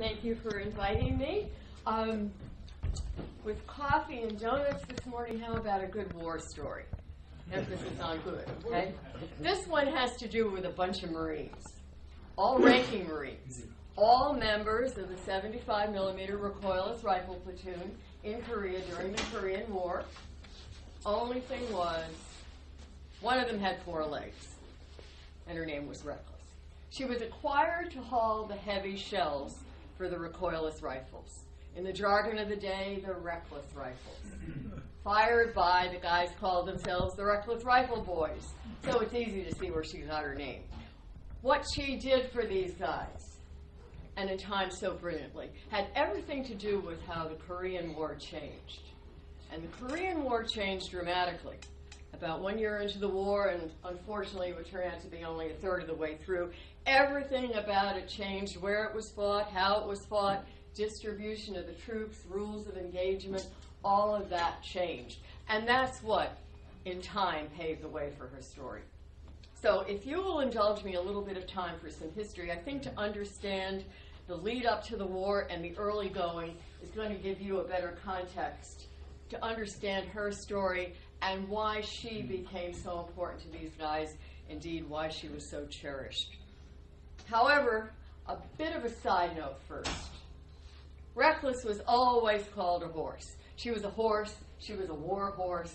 Thank you for inviting me. Um, with coffee and donuts this morning, how about a good war story? Emphasis on good, okay? This one has to do with a bunch of Marines, all ranking Marines, all members of the 75 millimeter recoilless rifle platoon in Korea during the Korean War. Only thing was, one of them had four legs, and her name was Reckless. She was acquired to haul the heavy shells for the recoilless rifles. In the jargon of the day, the reckless rifles. Fired by the guys called themselves the Reckless Rifle Boys. So it's easy to see where she got her name. What she did for these guys, and in time so brilliantly, had everything to do with how the Korean War changed. And the Korean War changed dramatically. About one year into the war, and unfortunately it would turn out to be only a third of the way through, everything about it changed where it was fought, how it was fought, distribution of the troops, rules of engagement, all of that changed. And that's what, in time, paved the way for her story. So, if you will indulge me a little bit of time for some history, I think to understand the lead up to the war and the early going is going to give you a better context to understand her story and why she became so important to these guys, indeed, why she was so cherished. However, a bit of a side note first. Reckless was always called a horse. She was a horse, she was a war horse.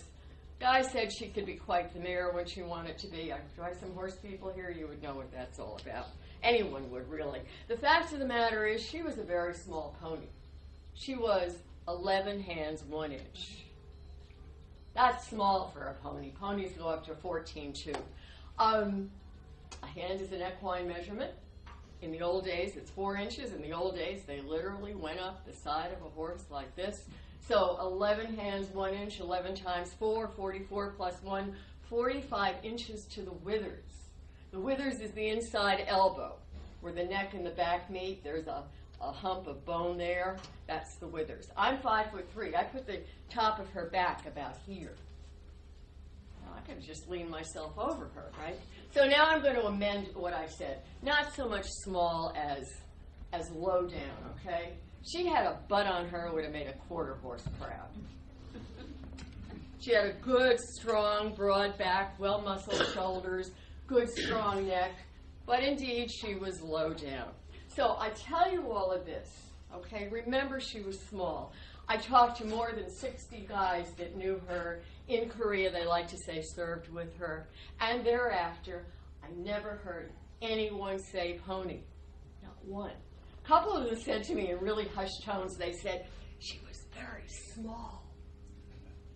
Guy said she could be quite the mare when she wanted to be. I drive some horse people here, you would know what that's all about. Anyone would, really. The fact of the matter is, she was a very small pony. She was 11 hands, 1 inch. That's small for a pony. Ponies go up to 14, 2. Um, a hand is an equine measurement. In the old days, it's four inches. In the old days, they literally went up the side of a horse like this. So 11 hands, 1 inch, 11 times 4, 44 plus 1, 45 inches to the withers. The withers is the inside elbow, where the neck and the back meet. There's a, a hump of bone there. That's the withers. I'm 5 foot 3. I put the top of her back about here. Could just lean myself over her, right? So now I'm going to amend what I said. Not so much small as as low down, okay? She had a butt on her would have made a quarter horse proud. She had a good, strong, broad back, well muscled shoulders, good, strong neck, but indeed she was low down. So I tell you all of this, okay? Remember, she was small. I talked to more than 60 guys that knew her in Korea, they like to say served with her. And thereafter, I never heard anyone say pony. Not one. A couple of them said to me in really hushed tones, they said, she was very small.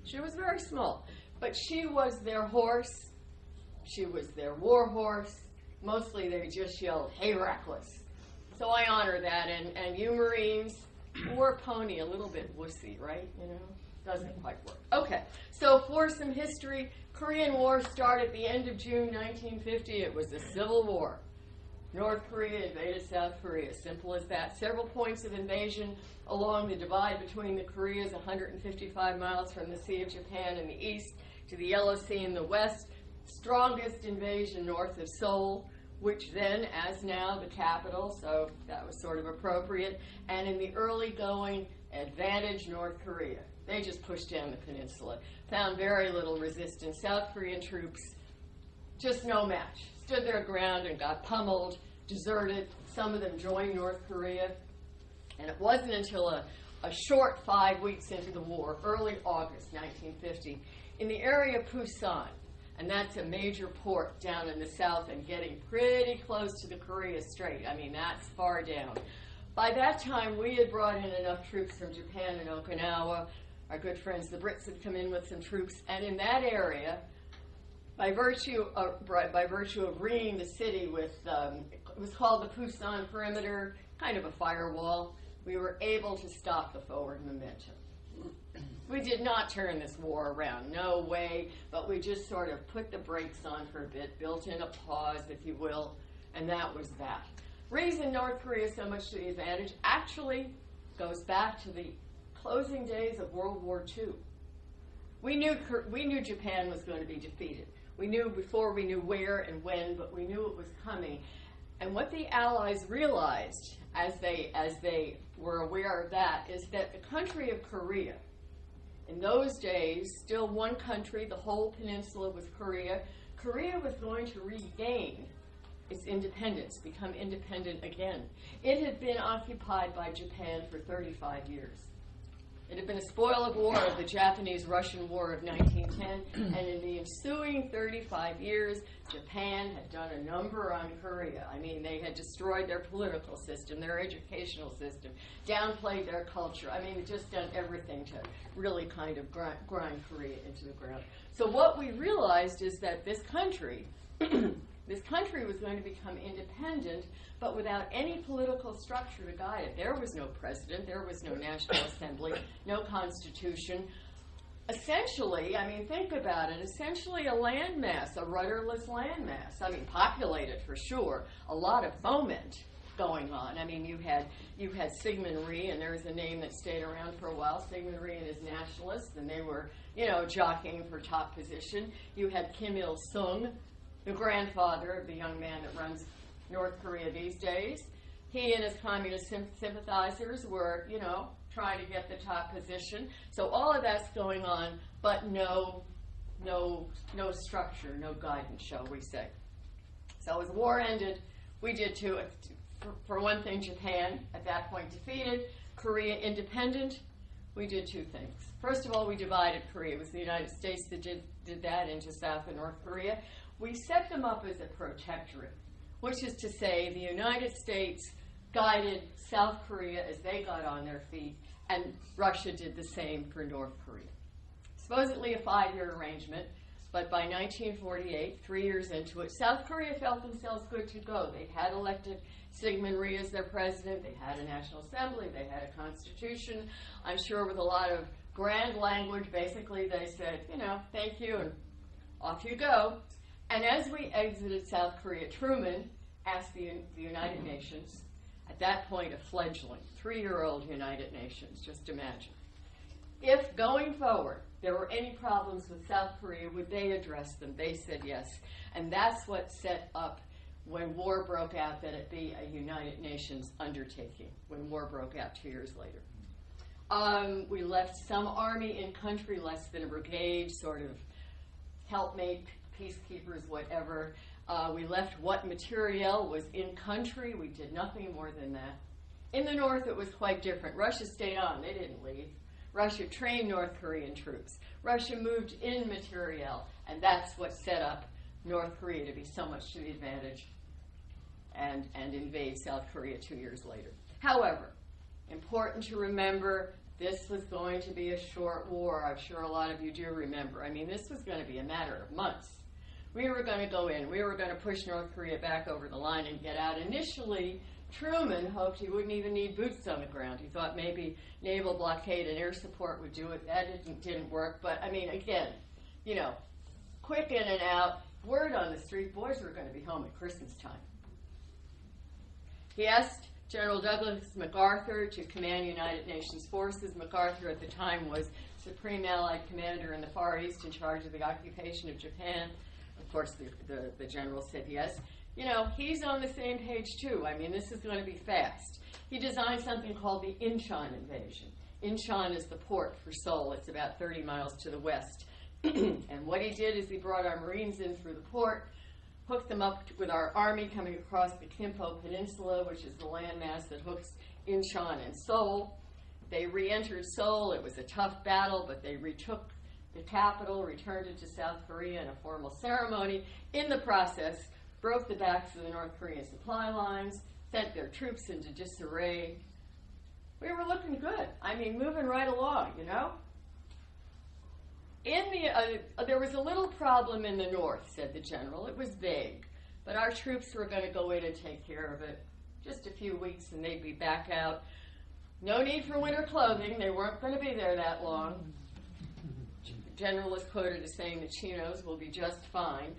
She was very small. But she was their horse. She was their war horse. Mostly they just yelled, hey, reckless. So I honor that. And, and you Marines, war pony, a little bit wussy, right? You know? doesn't quite work. Okay, so for some history, Korean War started at the end of June 1950. It was a civil war. North Korea invaded South Korea. Simple as that. Several points of invasion along the divide between the Koreas, 155 miles from the Sea of Japan in the east to the Yellow Sea in the west. Strongest invasion north of Seoul, which then, as now, the capital, so that was sort of appropriate. And in the early going, advantage North Korea. They just pushed down the peninsula. Found very little resistance. South Korean troops, just no match. Stood their ground and got pummeled, deserted. Some of them joined North Korea. And it wasn't until a, a short five weeks into the war, early August 1950, in the area of Pusan, and that's a major port down in the south and getting pretty close to the Korea Strait. I mean, that's far down. By that time, we had brought in enough troops from Japan and Okinawa our good friends, the Brits, had come in with some troops, and in that area, by virtue of, by virtue of ringing the city with, um, it was called the Pusan perimeter, kind of a firewall, we were able to stop the forward momentum. We did not turn this war around, no way, but we just sort of put the brakes on for a bit, built in a pause, if you will, and that was that. Reason North Korea so much to the advantage actually goes back to the closing days of World War II. We knew, we knew Japan was going to be defeated. We knew before we knew where and when, but we knew it was coming. And what the Allies realized as they, as they were aware of that is that the country of Korea, in those days, still one country, the whole peninsula was Korea, Korea was going to regain its independence, become independent again. It had been occupied by Japan for 35 years. It had been a spoil of war of the Japanese Russian War of 1910, and in the ensuing 35 years, Japan had done a number on Korea. I mean, they had destroyed their political system, their educational system, downplayed their culture. I mean, just done everything to really kind of grind, grind Korea into the ground. So, what we realized is that this country, this country was going to become independent but without any political structure to guide it. There was no president, there was no National Assembly, no constitution. Essentially, I mean, think about it, essentially a landmass, a rudderless landmass. I mean, populated for sure, a lot of foment going on. I mean, you had you had Syngman Rhee, and there was a name that stayed around for a while. Syngman Rhee and his nationalists, and they were, you know, jockeying for top position. You had Kim Il Sung, the grandfather of the young man that runs North Korea these days. He and his communist sympathizers were, you know, trying to get the top position. So all of that's going on, but no, no, no structure, no guidance, shall we say? So as the war ended, we did uh, two. For, for one thing, Japan at that point defeated, Korea independent. We did two things. First of all, we divided Korea. It was the United States that did, did that into South and North Korea. We set them up as a protectorate which is to say, the United States guided South Korea as they got on their feet, and Russia did the same for North Korea. Supposedly a five year arrangement, but by 1948, three years into it, South Korea felt themselves good to go. They had elected Syngman Rhee as their president, they had a National Assembly, they had a constitution. I'm sure with a lot of grand language, basically they said, you know, thank you, and off you go. And as we exited South Korea, Truman asked the, the United Nations, at that point a fledgling, three year old United Nations, just imagine, if going forward there were any problems with South Korea, would they address them? They said yes. And that's what set up when war broke out that it be a United Nations undertaking, when war broke out two years later. Um, we left some army in country, less than a brigade, sort of helpmate peacekeepers, whatever. Uh, we left what material was in country. We did nothing more than that. In the north, it was quite different. Russia stayed on, they didn't leave. Russia trained North Korean troops. Russia moved in materiel, and that's what set up North Korea to be so much to the advantage and, and invade South Korea two years later. However, important to remember this was going to be a short war. I'm sure a lot of you do remember. I mean, this was going to be a matter of months we were going to go in. We were going to push North Korea back over the line and get out. Initially, Truman hoped he wouldn't even need boots on the ground. He thought maybe naval blockade and air support would do it. That didn't, didn't work. But I mean, again, you know, quick in and out. Word on the street, boys were going to be home at Christmas time. He asked General Douglas MacArthur to command United Nations forces. MacArthur at the time was Supreme Allied Commander in the Far East in charge of the occupation of Japan. Of course, the, the, the general said yes. You know, he's on the same page too. I mean, this is going to be fast. He designed something called the Incheon invasion. Incheon is the port for Seoul. It's about 30 miles to the west. and what he did is he brought our Marines in through the port, hooked them up with our army coming across the Kimpo Peninsula, which is the landmass that hooks Incheon and Seoul. They re entered Seoul. It was a tough battle, but they retook the capital, returned it to South Korea in a formal ceremony. In the process, broke the backs of the North Korean supply lines, sent their troops into disarray. We were looking good. I mean, moving right along, you know? In the, uh, there was a little problem in the north, said the general. It was vague, but our troops were going to go in and take care of it. Just a few weeks, and they'd be back out. No need for winter clothing. They weren't going to be there that long general is quoted as saying the chinos will be just fine.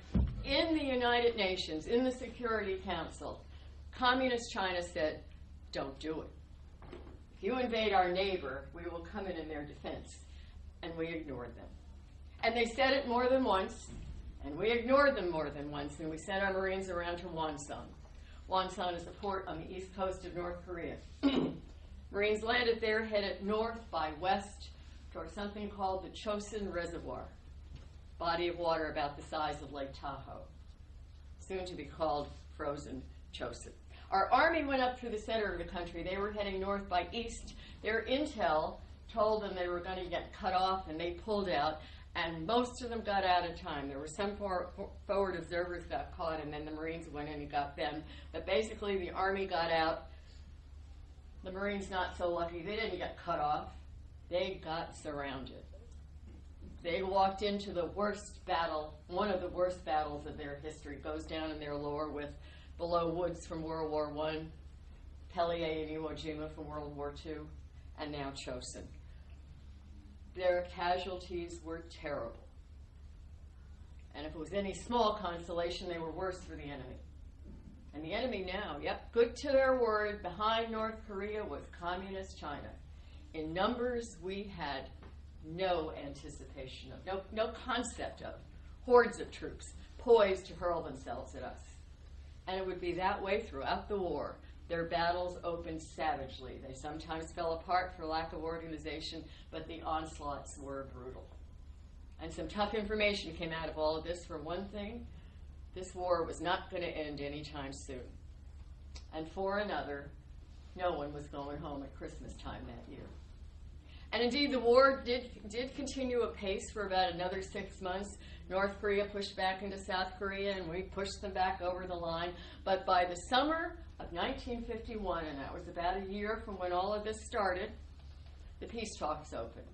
In the United Nations, in the Security Council, Communist China said, don't do it. If you invade our neighbor, we will come in in their defense. And we ignored them. And they said it more than once, and we ignored them more than once, and we sent our Marines around to Wonsan. Wonsan is a port on the east coast of North Korea. Marines landed there, headed north by west toward something called the Chosin Reservoir, body of water about the size of Lake Tahoe, soon to be called frozen Chosin. Our army went up through the center of the country. They were heading north by east. Their intel told them they were going to get cut off, and they pulled out. And most of them got out in time. There were some for, for, forward observers got caught, and then the Marines went in and got them. But basically, the Army got out. The Marines not so lucky. They didn't get cut off. They got surrounded. They walked into the worst battle, one of the worst battles of their history. Goes down in their lore with Belleau Woods from World War One, Peleliu and Iwo Jima from World War Two, and now Chosin. Their casualties were terrible. And if it was any small consolation, they were worse for the enemy. And the enemy now, yep, good to their word, behind North Korea was Communist China. In numbers, we had no anticipation of, no, no concept of hordes of troops poised to hurl themselves at us. And it would be that way throughout the war. Their battles opened savagely. They sometimes fell apart for lack of organization, but the onslaughts were brutal. And some tough information came out of all of this. For one thing, this war was not going to end anytime soon. And for another, no one was going home at Christmas time that year. And indeed, the war did, did continue apace for about another six months. North Korea pushed back into South Korea, and we pushed them back over the line. But by the summer of 1951, and that was about a year from when all of this started, the peace talks opened.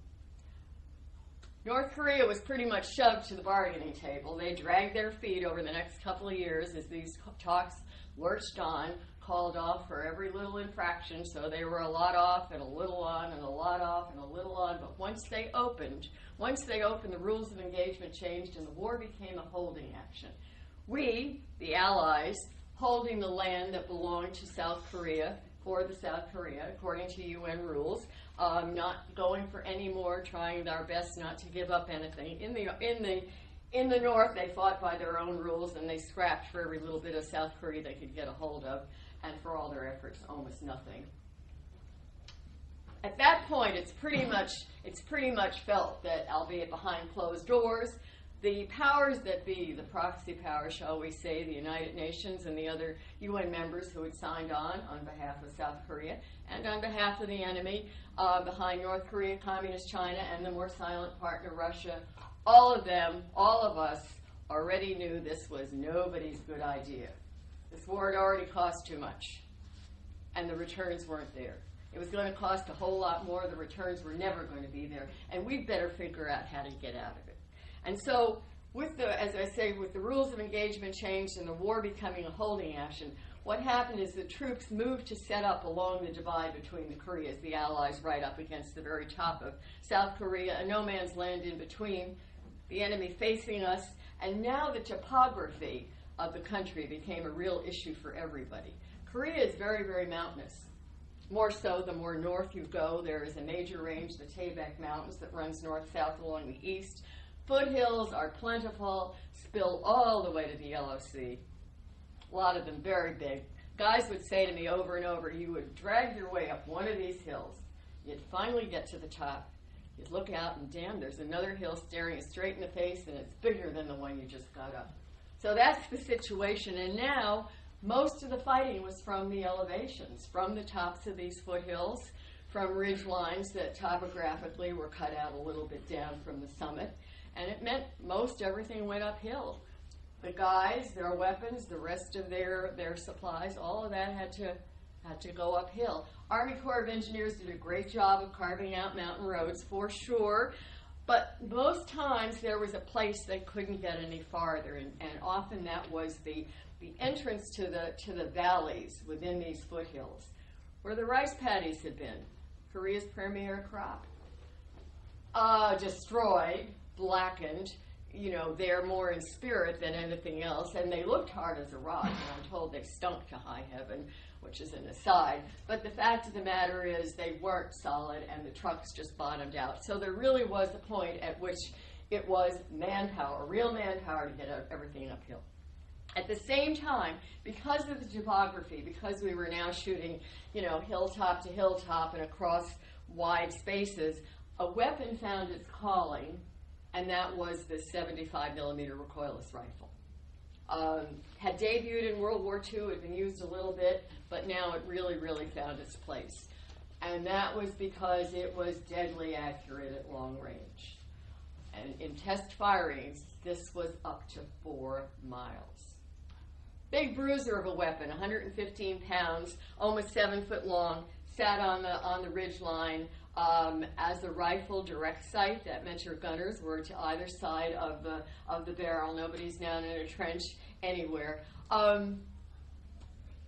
North Korea was pretty much shoved to the bargaining table. They dragged their feet over the next couple of years as these talks lurched on, called off for every little infraction, so they were a lot off and a little on and a lot off and a little on. But once they opened, once they opened, the rules of engagement changed and the war became a holding action. We, the Allies, holding the land that belonged to South Korea for the South Korea, according to UN rules, um, not going for any more, trying our best not to give up anything. In the in the in the north, they fought by their own rules and they scrapped for every little bit of South Korea they could get a hold of, and for all their efforts, almost nothing. At that point, it's pretty much it's pretty much felt that, albeit behind closed doors, the powers that be, the proxy powers, shall we say, the United Nations and the other UN members who had signed on on behalf of South Korea and on behalf of the enemy uh, behind North Korea, Communist China, and the more silent partner, Russia, all of them, all of us, already knew this was nobody's good idea. This war had already cost too much, and the returns weren't there. It was going to cost a whole lot more. The returns were never going to be there, and we better figure out how to get out of it. And so, with the, as I say, with the rules of engagement changed and the war becoming a holding action, what happened is the troops moved to set up along the divide between the Koreas, the Allies right up against the very top of South Korea, a no man's land in between, the enemy facing us, and now the topography of the country became a real issue for everybody. Korea is very, very mountainous. More so, the more north you go, there is a major range, the Taebaek Mountains, that runs north south along the east. Foothills are plentiful, spill all the way to the Yellow Sea. A lot of them very big. Guys would say to me over and over, you would drag your way up one of these hills. You'd finally get to the top. You'd look out, and damn, there's another hill staring you straight in the face, and it's bigger than the one you just got up. So that's the situation. And now, most of the fighting was from the elevations, from the tops of these foothills, from ridge lines that topographically were cut out a little bit down from the summit. And it meant most everything went uphill. The guys, their weapons, the rest of their, their supplies, all of that had to had to go uphill. Army Corps of Engineers did a great job of carving out mountain roads for sure, but most times there was a place they couldn't get any farther, and, and often that was the, the entrance to the, to the valleys within these foothills, where the rice paddies had been, Korea's premier crop. Uh, destroyed, blackened, you know, they're more in spirit than anything else, and they looked hard as a rock, and I'm told they stunk to high heaven, which is an aside. But the fact of the matter is, they weren't solid, and the trucks just bottomed out. So there really was a point at which it was manpower, real manpower, to get everything uphill. At the same time, because of the topography, because we were now shooting, you know, hilltop to hilltop and across wide spaces, a weapon found its calling, and that was the 75 millimeter recoilless rifle. Um, had debuted in World War II, had been used a little bit, but now it really, really found its place. And that was because it was deadly accurate at long range. And in test firings, this was up to four miles. Big bruiser of a weapon, 115 pounds, almost seven foot long, sat on the on the ridge line um, as a rifle direct sight. That meant your gunners were to either side of the of the barrel. Nobody's down in a trench anywhere. Um,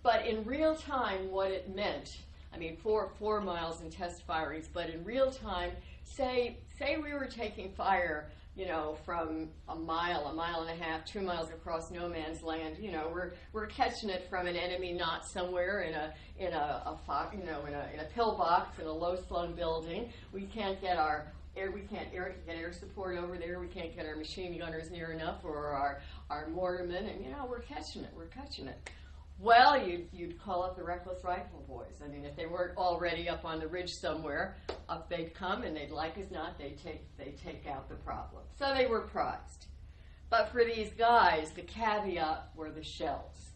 but in real time, what it meant, I mean, four four miles in test firings, but in real time, say say we were taking fire you know, from a mile, a mile and a half, two miles across no man's land. You know, we're we're catching it from an enemy not somewhere in a in a, a fo- you know in a in a pillbox in a low slung building. We can't get our air we can't air, get air support over there. We can't get our machine gunners near enough or our our mortarmen, and you know we're catching it. We're catching it. Well, you'd, you'd call up the Reckless Rifle Boys. I mean, if they weren't already up on the ridge somewhere, up they'd come, and they'd like as not, they'd take, they'd take out the problem. So they were prized. But for these guys, the caveat were the shells.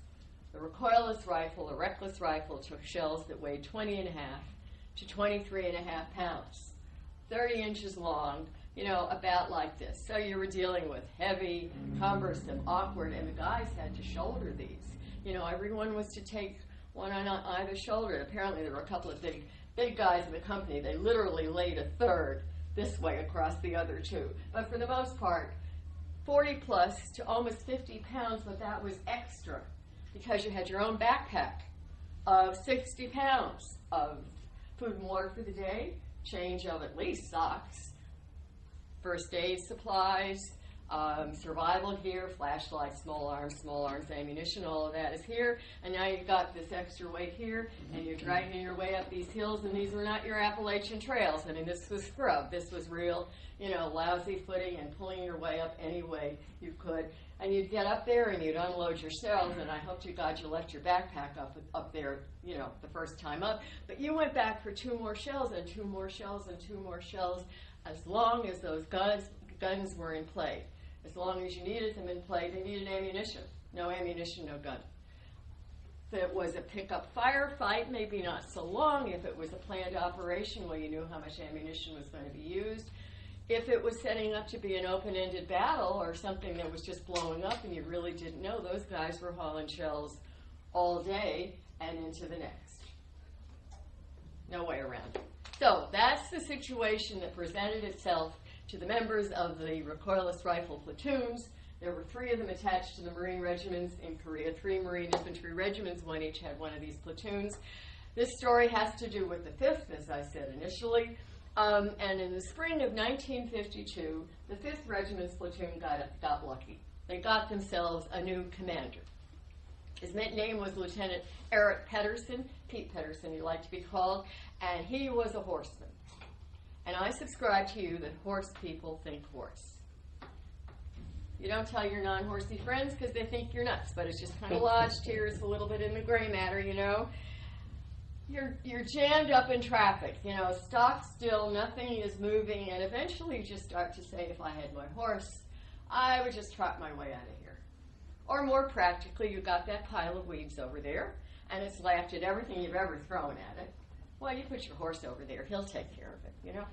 The recoilless rifle, the reckless rifle, took shells that weighed 20 and a half to 23 and a half pounds, 30 inches long, you know, about like this. So you were dealing with heavy, cumbersome, awkward, and the guys had to shoulder these you know, everyone was to take one on either shoulder. Apparently, there were a couple of big, big guys in the company. They literally laid a third this way across the other two. But for the most part, 40 plus to almost 50 pounds, but that was extra because you had your own backpack of 60 pounds of food and water for the day, change of at least socks, first aid supplies, um, survival gear, flashlights, small arms, small arms ammunition, all of that is here. And now you've got this extra weight here, and you're dragging your way up these hills, and these were not your Appalachian trails. I mean, this was scrub. This was real, you know, lousy footing and pulling your way up any way you could. And you'd get up there and you'd unload your shells, and I hope to God you left your backpack up up there, you know, the first time up. But you went back for two more shells and two more shells and two more shells, as long as those guns guns were in play. As long as you needed them in play, they needed ammunition. No ammunition, no gun. If it was a pickup firefight, maybe not so long. If it was a planned operation, well, you knew how much ammunition was going to be used. If it was setting up to be an open ended battle or something that was just blowing up and you really didn't know, those guys were hauling shells all day and into the next. No way around it. So that's the situation that presented itself to the members of the recoilless rifle platoons. There were three of them attached to the Marine regiments in Korea, three Marine infantry regiments, one each had one of these platoons. This story has to do with the 5th, as I said initially. Um, and in the spring of 1952, the 5th Regiment's platoon got, got lucky. They got themselves a new commander. His name was Lieutenant Eric Pedersen, Pete Pedersen, he liked to be called, and he was a horseman. And I subscribe to you that horse people think horse. You don't tell your non horsey friends because they think you're nuts, but it's just kind of lodged here. It's a little bit in the gray matter, you know. You're, you're jammed up in traffic, you know, stock still, nothing is moving, and eventually you just start to say, if I had my horse, I would just trot my way out of here. Or more practically, you've got that pile of weeds over there, and it's laughed at everything you've ever thrown at it. Well, you put your horse over there; he'll take care of it. You know.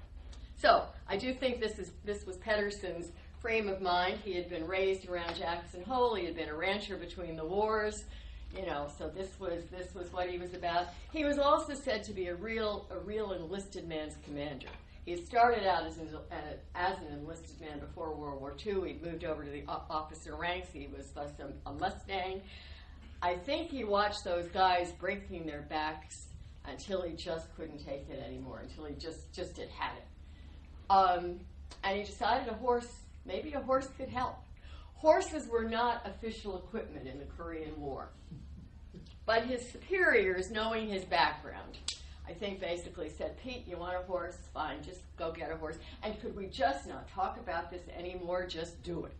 So I do think this is this was Pedersen's frame of mind. He had been raised around Jackson Hole. He had been a rancher between the wars. You know, so this was this was what he was about. He was also said to be a real a real enlisted man's commander. He started out as an, as an enlisted man before World War II. He'd moved over to the officer ranks. He was a, a Mustang. I think he watched those guys breaking their backs until he just couldn't take it anymore, until he just, just had had it. Um, and he decided a horse, maybe a horse could help. Horses were not official equipment in the Korean War. But his superiors, knowing his background, I think basically said, Pete, you want a horse? Fine, just go get a horse. And could we just not talk about this anymore? Just do it.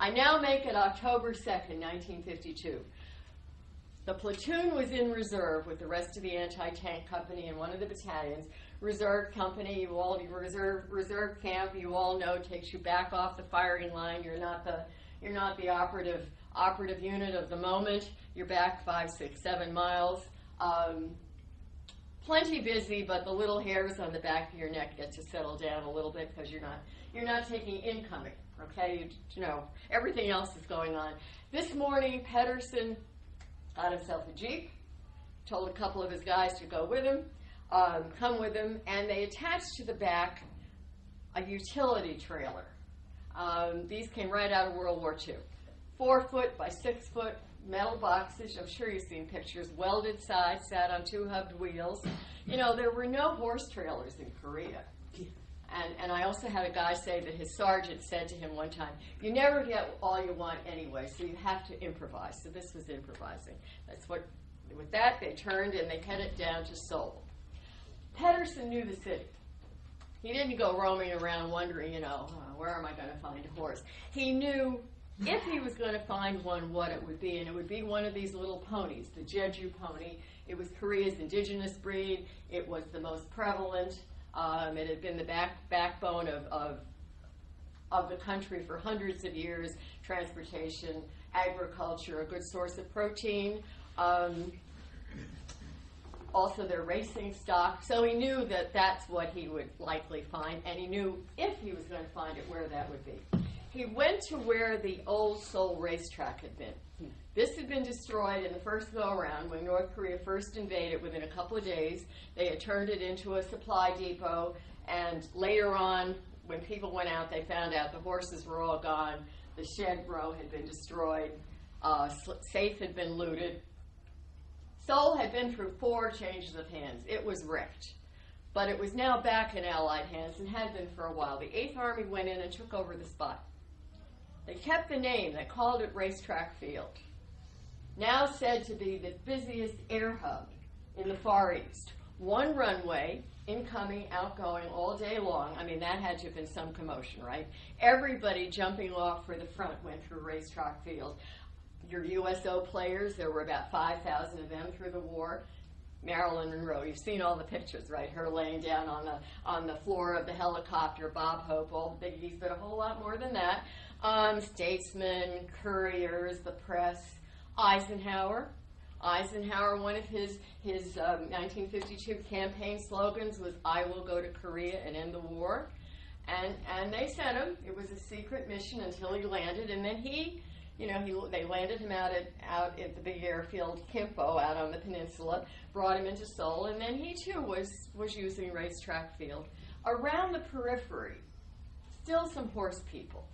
I now make it October 2nd, 1952. The platoon was in reserve with the rest of the anti-tank company and one of the battalions. Reserve company, you all reserve reserve camp. You all know takes you back off the firing line. You're not the you're not the operative operative unit of the moment. You're back five, six, seven miles. Um, plenty busy, but the little hairs on the back of your neck get to settle down a little bit because you're not you're not taking incoming. Okay, you, you know everything else is going on. This morning, Pedersen got himself a jeep, told a couple of his guys to go with him, um, come with him, and they attached to the back a utility trailer. Um, these came right out of World War II. Four foot by six foot metal boxes. I'm sure you've seen pictures. Welded sides, sat on two hubbed wheels. You know, there were no horse trailers in Korea. And, and I also had a guy say that his sergeant said to him one time, You never get all you want anyway, so you have to improvise. So this was improvising. That's what, with that, they turned and they headed down to Seoul. Pedersen knew the city. He didn't go roaming around wondering, you know, uh, where am I going to find a horse? He knew if he was going to find one, what it would be, and it would be one of these little ponies, the Jeju pony. It was Korea's indigenous breed. It was the most prevalent. Um, it had been the back, backbone of, of, of the country for hundreds of years transportation, agriculture, a good source of protein. Um, also, their racing stock. So he knew that that's what he would likely find, and he knew if he was going to find it, where that would be. He went to where the old Seoul racetrack had been. This had been destroyed in the first go around when North Korea first invaded within a couple of days. They had turned it into a supply depot, and later on, when people went out, they found out the horses were all gone, the shed row had been destroyed, uh, safe had been looted. Seoul had been through four changes of hands. It was wrecked. But it was now back in Allied hands and had been for a while. The 8th Army went in and took over the spot. They kept the name, they called it Racetrack Field. Now said to be the busiest air hub in the Far East. One runway, incoming, outgoing all day long. I mean, that had to have been some commotion, right? Everybody jumping off for the front went through Racetrack Field. Your USO players, there were about 5,000 of them through the war. Marilyn Monroe. You've seen all the pictures, right? Her laying down on the on the floor of the helicopter. Bob Hope, all the biggies, but a whole lot more than that. Um, statesmen, couriers, the press. Eisenhower. Eisenhower, one of his his um, 1952 campaign slogans was "I will go to Korea and end the war," and and they sent him. It was a secret mission until he landed, and then he you know, he, they landed him out at out at the big airfield Kimpo out on the peninsula, brought him into Seoul, and then he too was was using racetrack field. Around the periphery, still some horse people.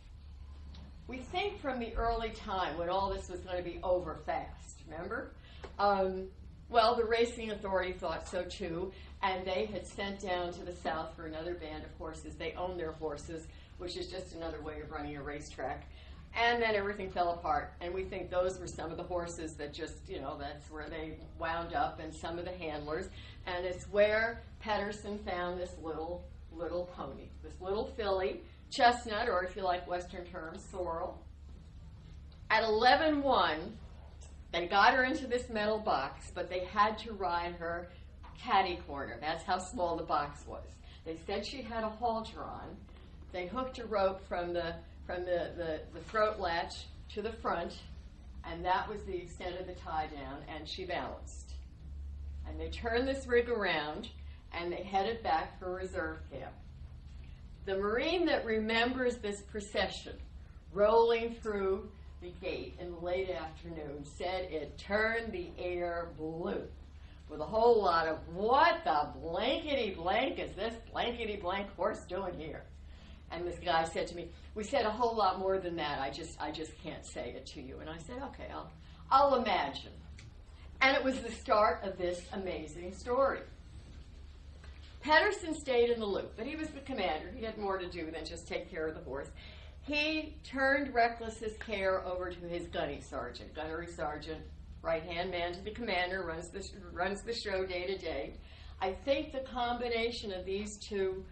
We think from the early time when all this was going to be over fast. Remember? Um, well, the racing authority thought so too, and they had sent down to the south for another band of horses. They owned their horses, which is just another way of running a racetrack and then everything fell apart. And we think those were some of the horses that just, you know, that's where they wound up, and some of the handlers. And it's where Pedersen found this little, little pony, this little filly, chestnut, or if you like Western terms, sorrel. At 11.1, they got her into this metal box, but they had to ride her caddy corner. That's how small the box was. They said she had a halter on. They hooked a rope from the from the, the, the throat latch to the front, and that was the extent of the tie down, and she balanced. And they turned this rig around, and they headed back for reserve camp. The Marine that remembers this procession rolling through the gate in the late afternoon said it turned the air blue with a whole lot of what the blankety blank is this blankety blank horse doing here? And this guy said to me, "We said a whole lot more than that. I just, I just can't say it to you." And I said, "Okay, I'll, I'll imagine." And it was the start of this amazing story. Pedersen stayed in the loop, but he was the commander. He had more to do than just take care of the horse. He turned Reckless's care over to his gunny sergeant, gunnery sergeant, right hand man to the commander, runs the, runs the show day to day. I think the combination of these two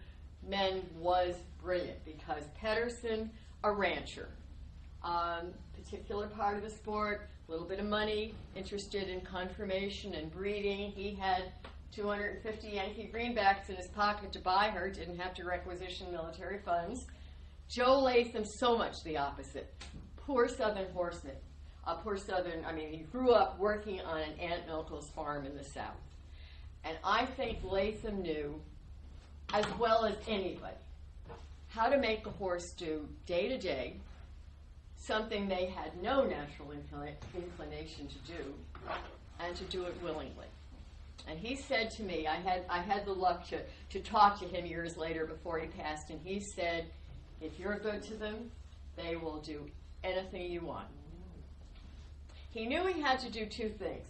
men was brilliant because Pedersen, a rancher, um, particular part of the sport, a little bit of money, interested in conformation and breeding. He had 250 Yankee greenbacks in his pocket to buy her, didn't have to requisition military funds. Joe Latham, so much the opposite. Poor Southern horseman. A poor Southern, I mean, he grew up working on an Aunt and Uncle's farm in the South. And I think Latham knew, as well as anybody, how to make a horse do day to day something they had no natural inclina- inclination to do, and to do it willingly. And he said to me, I had, I had the luck to, to talk to him years later before he passed, and he said, if you're good to them, they will do anything you want. He knew he had to do two things.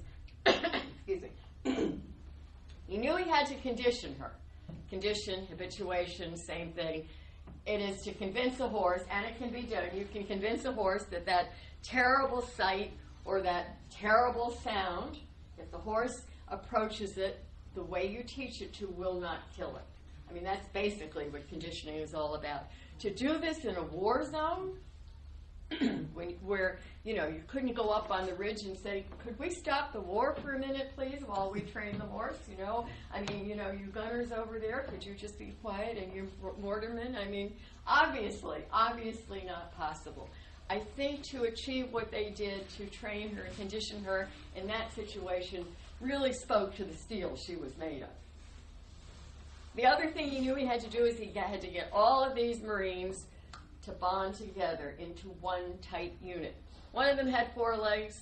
Excuse me. he knew he had to condition her. Condition, habituation, same thing. It is to convince a horse, and it can be done. You can convince a horse that that terrible sight or that terrible sound, if the horse approaches it the way you teach it to, will not kill it. I mean, that's basically what conditioning is all about. To do this in a war zone, where you know you couldn't go up on the ridge and say, "Could we stop the war for a minute, please, while we train the horse?" You know, I mean, you know, you gunners over there, could you just be quiet? And you mortarmen, I mean, obviously, obviously not possible. I think to achieve what they did to train her condition her in that situation really spoke to the steel she was made of. The other thing he knew he had to do is he had to get all of these Marines to bond together into one tight unit. One of them had four legs.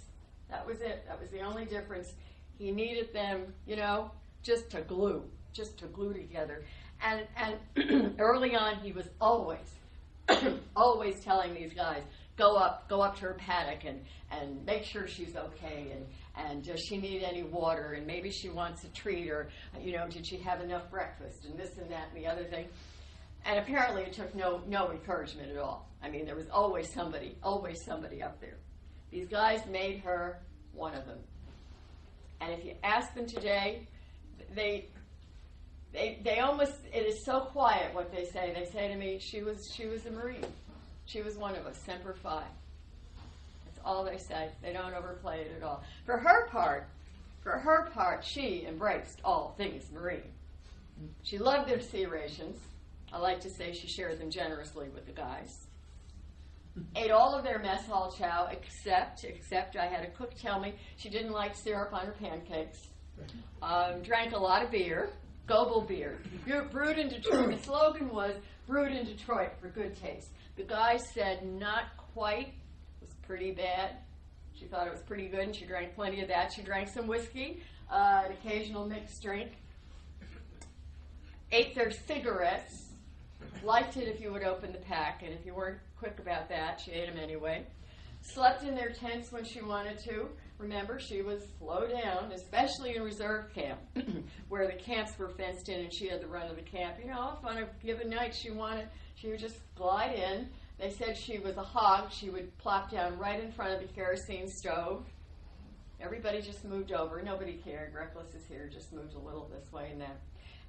That was it. That was the only difference. He needed them, you know, just to glue, just to glue together. And and early on, he was always, always telling these guys, go up, go up to her paddock and and make sure she's okay and and does she need any water and maybe she wants a treat or you know did she have enough breakfast and this and that and the other thing and apparently it took no, no encouragement at all. I mean, there was always somebody, always somebody up there. These guys made her one of them. And if you ask them today, they, they, they almost, it is so quiet what they say. They say to me, she was, she was a Marine. She was one of us, Semper Fi. All they say. They don't overplay it at all. For her part, for her part, she embraced all things Marine. She loved their C rations. I like to say she shared them generously with the guys. Ate all of their mess hall chow, except except I had a cook tell me she didn't like syrup on her pancakes. Um, drank a lot of beer, Goebel beer, brewed in Detroit. The slogan was "Brewed in Detroit for good taste." The guys said not quite. Pretty bad. She thought it was pretty good, and she drank plenty of that. She drank some whiskey, uh, an occasional mixed drink. Ate their cigarettes liked it if you would open the pack, and if you weren't quick about that, she ate them anyway. Slept in their tents when she wanted to. Remember, she was low down, especially in reserve camp, where the camps were fenced in and she had the run of the camp. You know, if on a given night she wanted, she would just glide in. They said she was a hog. She would plop down right in front of the kerosene stove. Everybody just moved over. Nobody cared. Reckless is here, just moved a little this way and that.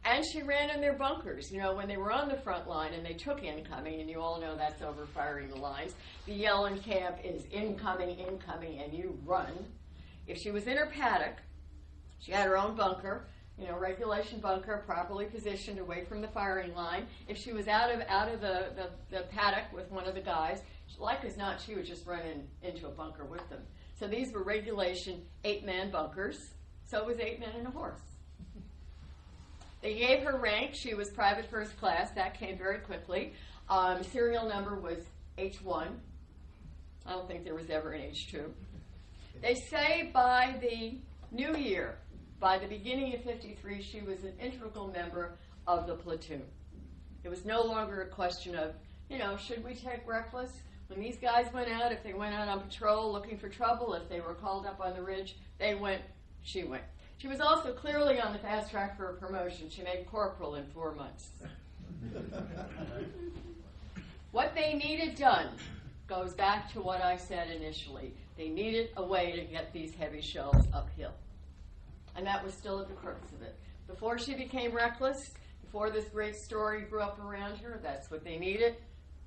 And she ran in their bunkers. You know, when they were on the front line and they took incoming, and you all know that's over firing the lines, the yell in camp is incoming, incoming, and you run. If she was in her paddock, she had her own bunker, you know, regulation bunker, properly positioned away from the firing line. If she was out of out of the, the, the paddock with one of the guys, like as not, she would just run in, into a bunker with them. So these were regulation eight man bunkers. So it was eight men and a horse. They gave her rank. She was private first class. That came very quickly. Um, serial number was H1. I don't think there was ever an H2. They say by the new year, by the beginning of 53, she was an integral member of the platoon. It was no longer a question of, you know, should we take reckless? When these guys went out, if they went out on patrol looking for trouble, if they were called up on the ridge, they went, she went. She was also clearly on the fast track for a promotion. She made corporal in four months. what they needed done goes back to what I said initially. They needed a way to get these heavy shells uphill. And that was still at the crux of it. Before she became reckless, before this great story grew up around her, that's what they needed,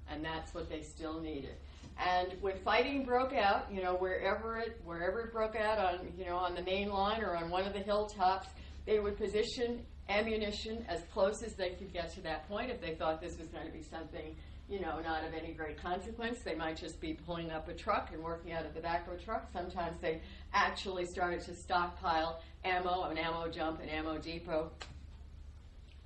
and that's what they still needed. And when fighting broke out, you know, wherever it wherever it broke out on you know on the main line or on one of the hilltops, they would position ammunition as close as they could get to that point. If they thought this was going to be something you know not of any great consequence, they might just be pulling up a truck and working out of the back of a truck. Sometimes they actually started to stockpile ammo, an ammo jump, an ammo depot.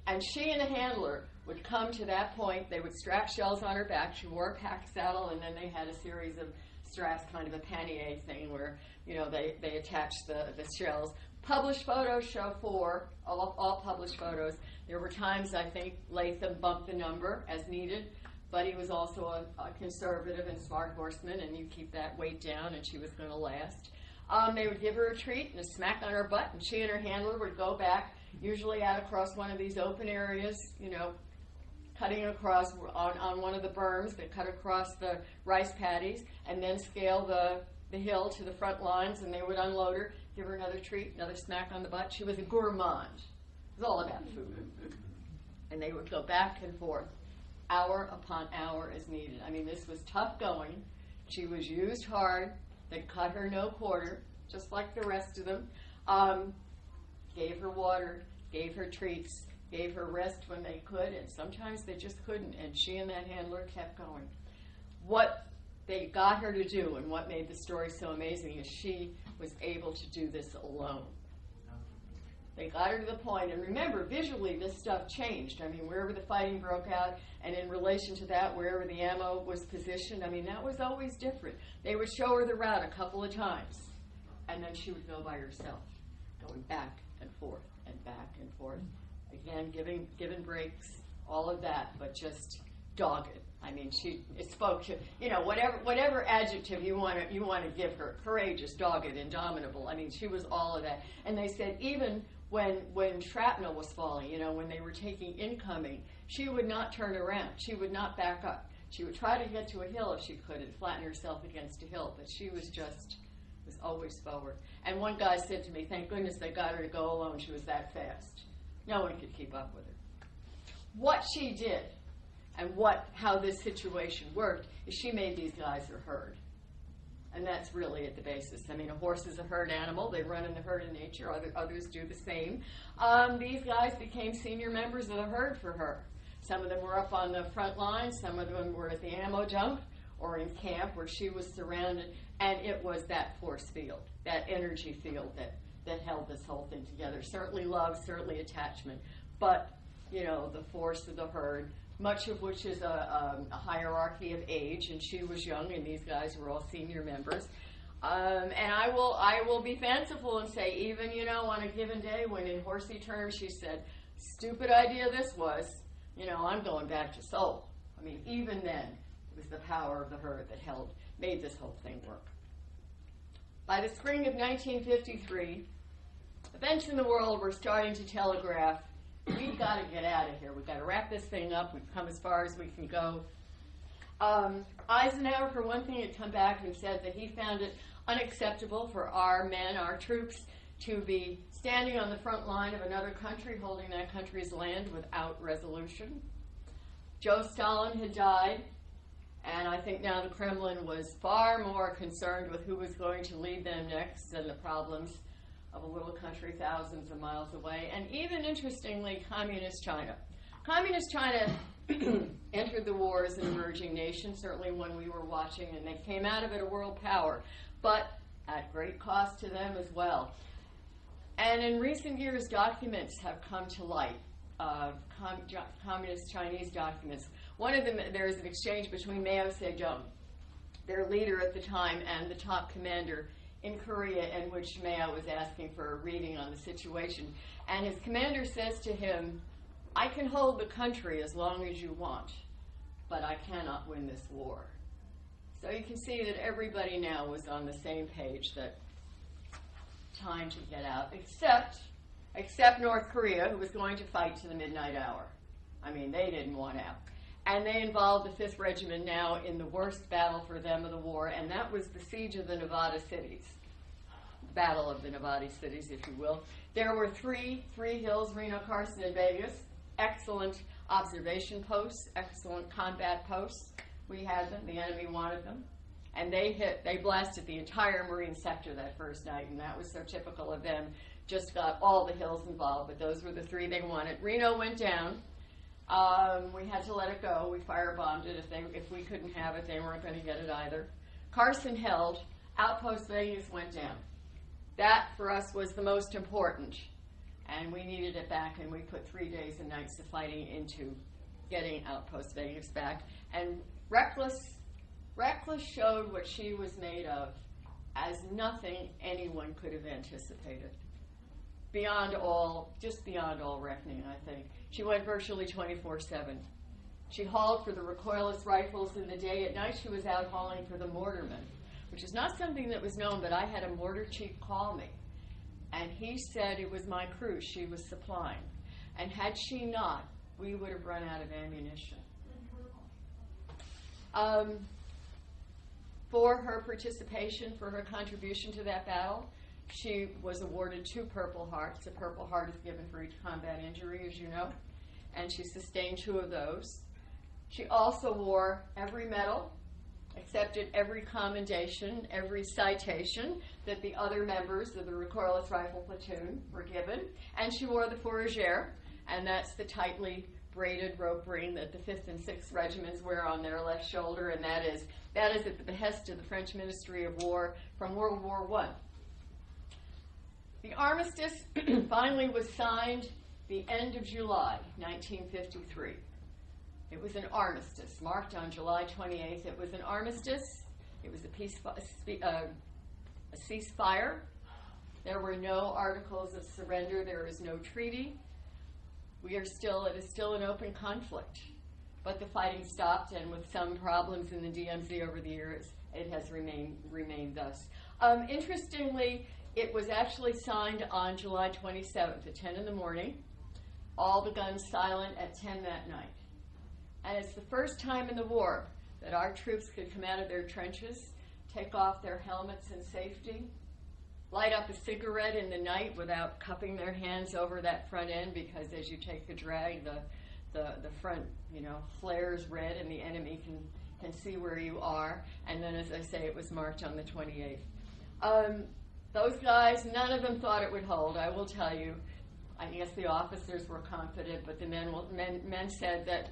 And she and a handler would come to that point. They would strap shells on her back. She wore a pack saddle, and then they had a series of straps, kind of a pannier thing, where you know they, they attached the, the shells. Published photos show four, all, all published photos. There were times I think Latham bumped the number as needed, but he was also a, a conservative and smart horseman, and you keep that weight down, and she was going to last. Um, they would give her a treat and a smack on her butt, and she and her handler would go back, usually out across one of these open areas, you know, cutting across on, on one of the berms that cut across the rice paddies, and then scale the, the hill to the front lines, and they would unload her, give her another treat, another smack on the butt. She was a gourmand. It was all about food. And they would go back and forth, hour upon hour as needed. I mean, this was tough going. She was used hard. They cut her no quarter, just like the rest of them. Um, gave her water, gave her treats, gave her rest when they could, and sometimes they just couldn't, and she and that handler kept going. What they got her to do, and what made the story so amazing, is she was able to do this alone. They got her to the point, and remember, visually, this stuff changed. I mean, wherever the fighting broke out, and in relation to that, wherever the ammo was positioned, I mean, that was always different. They would show her the route a couple of times, and then she would go by herself, going back and forth and back and forth. Again, giving giving breaks, all of that, but just dogged. I mean, she it spoke to you know whatever whatever adjective you want to you want to give her, courageous, dogged, indomitable. I mean, she was all of that. And they said even when when shrapnel was falling, you know, when they were taking incoming, she would not turn around. She would not back up. She would try to get to a hill if she could and flatten herself against a hill, but she was just was always forward. And one guy said to me, "Thank goodness they got her to go alone. She was that fast. No one could keep up with her." What she did, and what how this situation worked, is she made these guys her herd. And that's really at the basis. I mean, a horse is a herd animal. They run in the herd of nature. Other, others do the same. Um, these guys became senior members of the herd for her. Some of them were up on the front line. Some of them were at the ammo dump or in camp where she was surrounded. And it was that force field, that energy field that, that held this whole thing together. Certainly love, certainly attachment. But, you know, the force of the herd much of which is a, um, a, hierarchy of age, and she was young, and these guys were all senior members. Um, and I will, I will be fanciful and say, even you know, on a given day, when in horsey terms she said, "Stupid idea this was," you know, I'm going back to Seoul. I mean, even then, it was the power of the herd that held, made this whole thing work. By the spring of 1953, events in the world were starting to telegraph we got to get out of here. We've got to wrap this thing up. We've come as far as we can go. Um, Eisenhower, for one thing, had come back and said that he found it unacceptable for our men, our troops, to be standing on the front line of another country, holding that country's land without resolution. Joe Stalin had died, and I think now the Kremlin was far more concerned with who was going to lead them next than the problems of a little country thousands of miles away, and even interestingly, communist China. Communist China entered the war as an emerging nation, certainly when we were watching, and they came out of it a world power, but at great cost to them as well. And in recent years, documents have come to light. Uh, com- communist Chinese documents. One of them, there is an exchange between Mao Zedong, their leader at the time, and the top commander in Korea in which Mao was asking for a reading on the situation. And his commander says to him, I can hold the country as long as you want, but I cannot win this war. So you can see that everybody now was on the same page that time to get out, except except North Korea, who was going to fight to the midnight hour. I mean, they didn't want out. And they involved the 5th Regiment now in the worst battle for them of the war, and that was the siege of the Nevada cities. Battle of the Nevada cities, if you will. There were three, three hills, Reno, Carson, and Vegas. Excellent observation posts, excellent combat posts. We had them, the enemy wanted them. And they hit, they blasted the entire Marine sector that first night, and that was so typical of them. Just got all the hills involved, but those were the three they wanted. Reno went down. Um, we had to let it go. We firebombed it. If they, if we couldn't have it, they weren't going to get it either. Carson held. Outpost Vegas went down. That for us was the most important, and we needed it back. And we put three days and nights of fighting into getting Outpost Vegas back. And Reckless, Reckless showed what she was made of, as nothing anyone could have anticipated. Beyond all, just beyond all reckoning, I think. She went virtually 24 7. She hauled for the recoilless rifles in the day. At night, she was out hauling for the mortarmen, which is not something that was known, but I had a mortar chief call me. And he said it was my crew she was supplying. And had she not, we would have run out of ammunition. Um, for her participation, for her contribution to that battle, she was awarded two Purple Hearts. A Purple Heart is given for each combat injury, as you know, and she sustained two of those. She also wore every medal, accepted every commendation, every citation that the other members of the recoilless rifle platoon were given, and she wore the fourragère, and that's the tightly braided rope ring that the 5th and 6th regiments wear on their left shoulder, and that is that is at the behest of the French Ministry of War from World War One. The armistice finally was signed the end of July 1953. It was an armistice marked on July 28th. It was an armistice. It was a, peace, uh, a ceasefire. There were no articles of surrender. There is no treaty. We are still, it is still an open conflict. But the fighting stopped, and with some problems in the DMZ over the years, it has remained, remained thus. Um, interestingly, it was actually signed on July 27th at 10 in the morning. All the guns silent at 10 that night. And it's the first time in the war that our troops could come out of their trenches, take off their helmets in safety, light up a cigarette in the night without cupping their hands over that front end because as you take the drag, the, the, the front, you know, flares red and the enemy can, can see where you are. And then, as I say, it was marked on the 28th. Um, those guys, none of them thought it would hold, I will tell you. I guess the officers were confident, but the men, will, men, men said that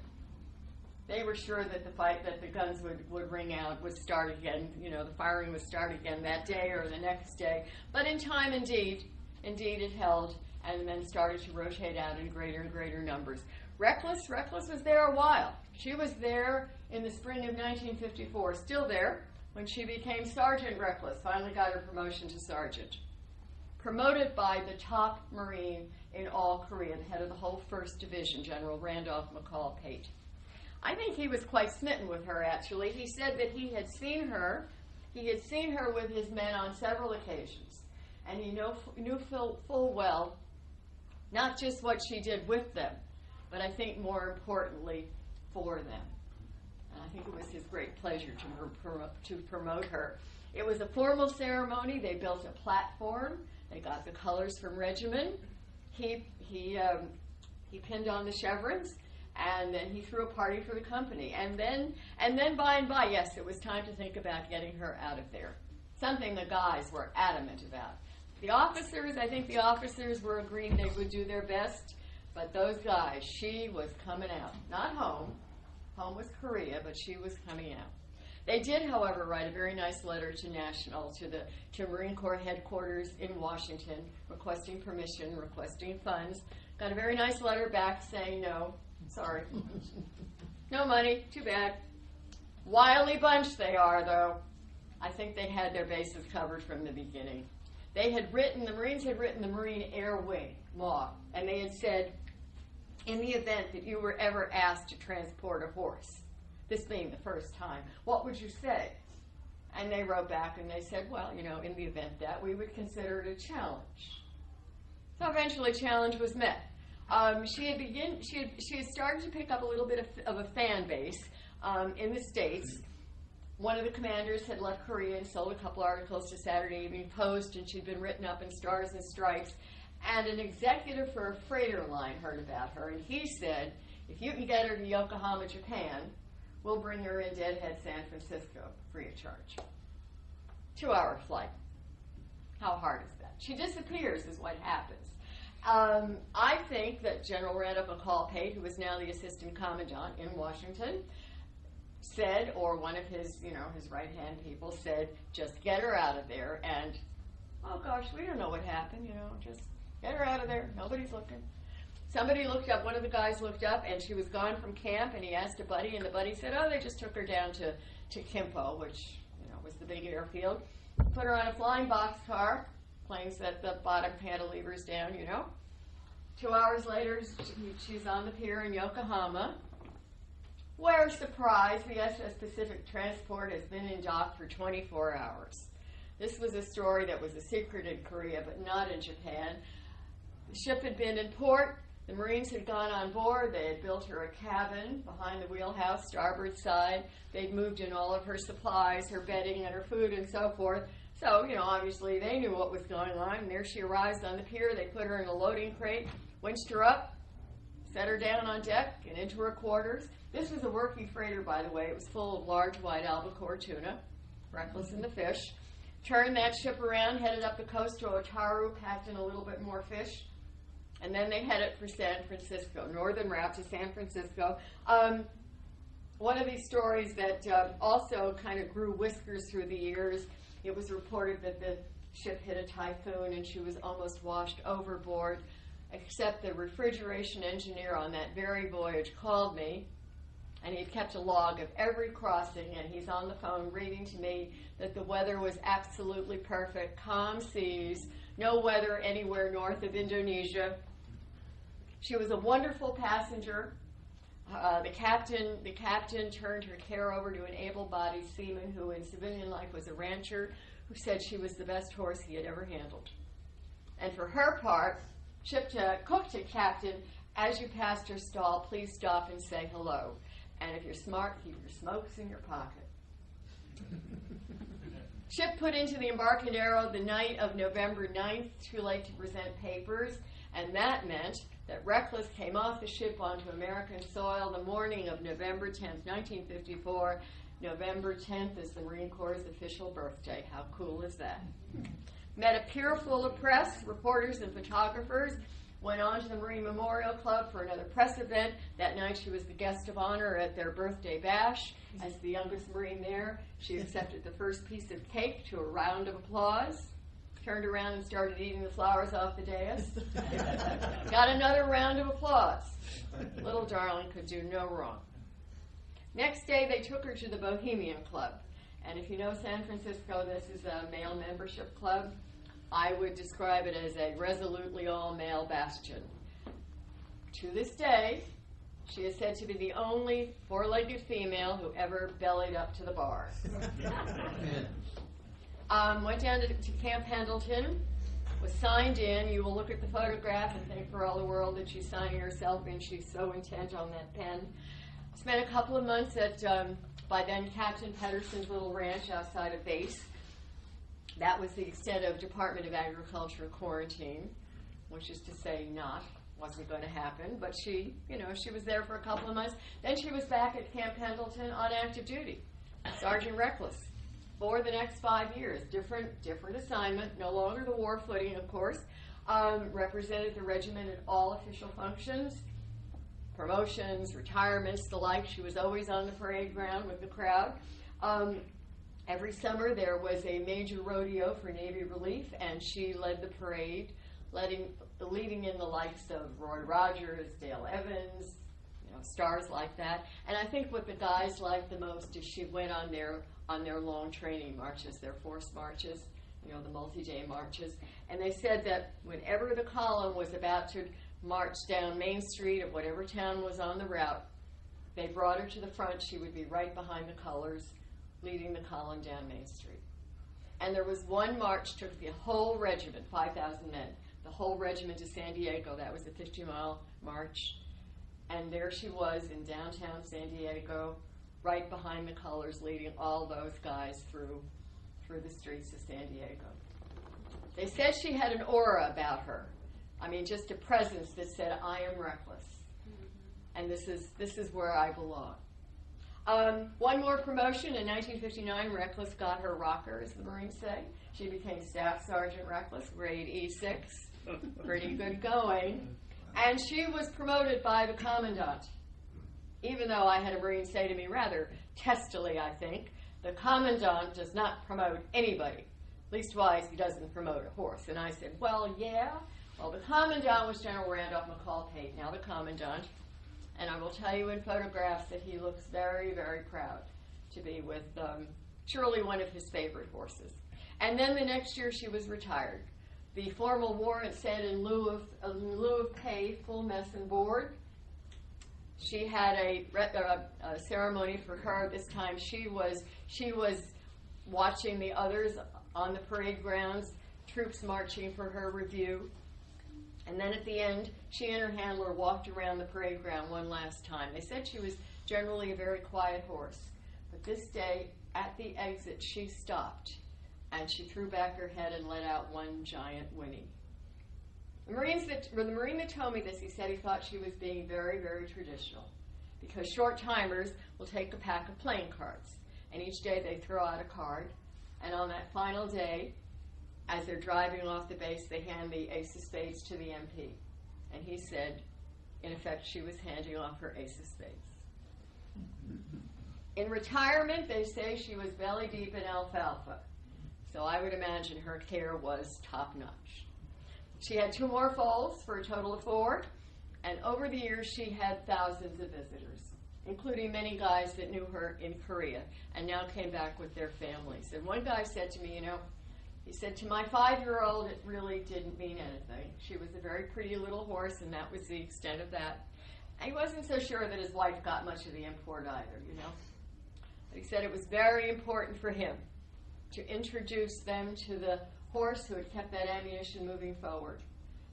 they were sure that the fight, that the guns would, would ring out, would start again. You know, the firing would start again that day or the next day. But in time, indeed, indeed it held, and the men started to rotate out in greater and greater numbers. Reckless, Reckless was there a while. She was there in the spring of 1954, still there when she became Sergeant Reckless, finally got her promotion to Sergeant. Promoted by the top Marine in all Korea, the head of the whole 1st Division, General Randolph McCall Pate. I think he was quite smitten with her, actually. He said that he had seen her, he had seen her with his men on several occasions, and he know, knew full, full well not just what she did with them, but I think more importantly, for them. I think it was his great pleasure to, to promote her. It was a formal ceremony. They built a platform. They got the colors from Regiment. He, he, um, he pinned on the chevrons and then he threw a party for the company. And then, and then by and by, yes, it was time to think about getting her out of there. Something the guys were adamant about. The officers, I think the officers were agreeing they would do their best, but those guys, she was coming out. Not home. Home was Korea, but she was coming out. They did, however, write a very nice letter to National, to the to Marine Corps headquarters in Washington, requesting permission, requesting funds. Got a very nice letter back saying no, Sorry. no money, too bad. Wily bunch they are, though. I think they had their bases covered from the beginning. They had written, the Marines had written the Marine Air Wing law, and they had said, in the event that you were ever asked to transport a horse, this being the first time, what would you say? And they wrote back and they said, well, you know, in the event that we would consider it a challenge. So eventually, challenge was met. Um, she had begin she had she had started to pick up a little bit of, of a fan base um, in the states. One of the commanders had left Korea and sold a couple articles to Saturday Evening Post, and she'd been written up in Stars and Stripes. And an executive for a freighter line heard about her, and he said, "If you can get her to Yokohama, Japan, We'll bring her in Deadhead, San Francisco, free of charge. Two hour flight. How hard is that? She disappears, is what happens. Um, I think that General Randolph McCall Pate, who is now the assistant commandant in Washington, said, or one of his, you know, his right hand people said, just get her out of there. And oh gosh, we don't know what happened. You know, just get her out of there. Nobody's looking. Somebody looked up. One of the guys looked up, and she was gone from camp. And he asked a buddy, and the buddy said, "Oh, they just took her down to to Kimpo, which you know was the big airfield. Put her on a flying boxcar, planes that the bottom cantilevers down. You know." Two hours later, she's on the pier in Yokohama where, surprise, the SS Pacific Transport has been in dock for 24 hours. This was a story that was a secret in Korea, but not in Japan. The ship had been in port. The Marines had gone on board. They had built her a cabin behind the wheelhouse, starboard side. They'd moved in all of her supplies, her bedding, and her food, and so forth. So, you know, obviously they knew what was going on. And there she arrives on the pier. They put her in a loading crate, winched her up, set her down on deck and into her quarters. This was a working freighter, by the way. It was full of large white albacore tuna, reckless in the fish. Turned that ship around, headed up the coast to Otaru, packed in a little bit more fish, and then they headed for San Francisco, northern route to San Francisco. Um, one of these stories that uh, also kind of grew whiskers through the years, it was reported that the ship hit a typhoon and she was almost washed overboard except the refrigeration engineer on that very voyage called me and he'd kept a log of every crossing and he's on the phone reading to me that the weather was absolutely perfect calm seas no weather anywhere north of indonesia she was a wonderful passenger. Uh, the captain the captain turned her care over to an able-bodied seaman who in civilian life was a rancher who said she was the best horse he had ever handled. And for her part ship to cook to captain as you passed her stall please stop and say hello. And if you're smart keep your smokes in your pocket. Ship put into the embarcadero the night of november 9th too late to present papers. And that meant that reckless came off the ship onto american soil the morning of november 10th 1954 november 10th is the marine corps' official birthday how cool is that met a pier full of press, reporters, and photographers. Went on to the Marine Memorial Club for another press event. That night, she was the guest of honor at their birthday bash. As the youngest Marine there, she accepted the first piece of cake to a round of applause. Turned around and started eating the flowers off the dais. Got another round of applause. Little darling could do no wrong. Next day, they took her to the Bohemian Club. And if you know San Francisco, this is a male membership club. I would describe it as a resolutely all male bastion. To this day, she is said to be the only four legged female who ever bellied up to the bar. um, went down to, to, Camp Pendleton, was signed in. You will look at the photograph and think for all the world that she's signing herself in. She's so intent on that pen. Spent a couple of months at, um, by then, Captain Pedersen's little ranch outside of base. That was the extent of Department of Agriculture quarantine, which is to say, not wasn't going to happen. But she, you know, she was there for a couple of months. Then she was back at Camp Pendleton on active duty, Sergeant Reckless, for the next five years. Different, different assignment. No longer the war footing, of course. Um, represented the regiment at all official functions, promotions, retirements, the like. She was always on the parade ground with the crowd. Um, Every summer there was a major rodeo for Navy relief, and she led the parade, letting, leading in the likes of Roy Rogers, Dale Evans, you know, stars like that. And I think what the guys liked the most is she went on their on their long training marches, their force marches, you know, the multi-day marches. And they said that whenever the column was about to march down Main Street of whatever town was on the route, they brought her to the front. She would be right behind the colors leading the column down Main Street. And there was one march, took the whole regiment, 5,000 men, the whole regiment to San Diego. That was a 50 mile march. And there she was in downtown San Diego, right behind the colors, leading all those guys through, through the streets of San Diego. They said she had an aura about her. I mean, just a presence that said, I am reckless. Mm-hmm. And this is, this is where I belong. Um, one more promotion in 1959, Reckless got her rocker, as the Marines say. She became Staff Sergeant Reckless, grade E6. Pretty good going. And she was promoted by the Commandant. Even though I had a Marine say to me rather testily, I think, the Commandant does not promote anybody. Leastwise, he doesn't promote a horse. And I said, Well, yeah. Well, the Commandant was General Randolph McCall Pate, now the Commandant. And I will tell you in photographs that he looks very, very proud to be with um, surely one of his favorite horses. And then the next year she was retired. The formal warrant said in lieu of, in lieu of pay, full mess and board. She had a, re- uh, a ceremony for her. This time she was she was watching the others on the parade grounds, troops marching for her review. And then at the end, she and her handler walked around the parade ground one last time. They said she was generally a very quiet horse. But this day, at the exit, she stopped and she threw back her head and let out one giant whinny. The, Marines or the Marine that told me this, he said he thought she was being very, very traditional because short timers will take a pack of playing cards. And each day they throw out a card. And on that final day, as they're driving off the base, they hand the ace of spades to the MP. And he said, in effect, she was handing off her ace of spades. In retirement, they say she was belly deep in alfalfa. So I would imagine her care was top notch. She had two more foals for a total of four. And over the years, she had thousands of visitors, including many guys that knew her in Korea and now came back with their families. And one guy said to me, you know, he said, To my five year old, it really didn't mean anything. She was a very pretty little horse, and that was the extent of that. And he wasn't so sure that his wife got much of the import either, you know. But he said it was very important for him to introduce them to the horse who had kept that ammunition moving forward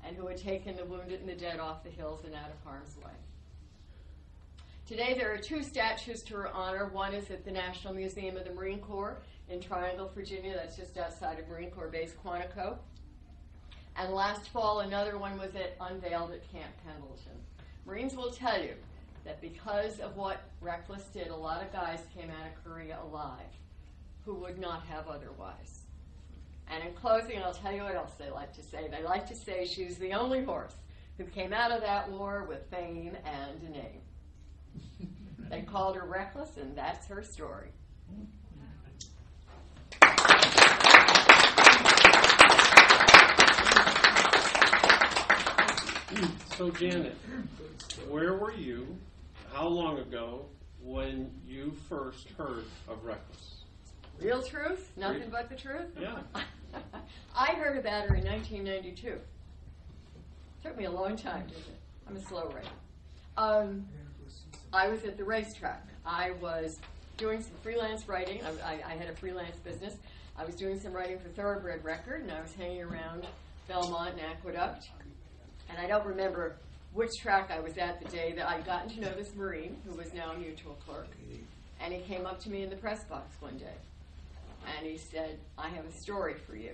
and who had taken the wounded and the dead off the hills and out of harm's way. Today, there are two statues to her honor. One is at the National Museum of the Marine Corps in Triangle, Virginia. That's just outside of Marine Corps Base Quantico. And last fall, another one was at, unveiled at Camp Pendleton. Marines will tell you that because of what Reckless did, a lot of guys came out of Korea alive who would not have otherwise. And in closing, I'll tell you what else they like to say. They like to say she's the only horse who came out of that war with fame and a name. They called her Reckless, and that's her story. So Janet, where were you, how long ago, when you first heard of Reckless? Real truth, nothing but the truth. Yeah. I heard about her in 1992. Took me a long time, didn't it? I'm a slow writer. Um, I was at the racetrack. I was doing some freelance writing. I, I, I had a freelance business. I was doing some writing for Thoroughbred Record, and I was hanging around Belmont and Aqueduct. And I don't remember which track I was at the day that I'd gotten to know this Marine, who was now a mutual clerk. And he came up to me in the press box one day. And he said, I have a story for you.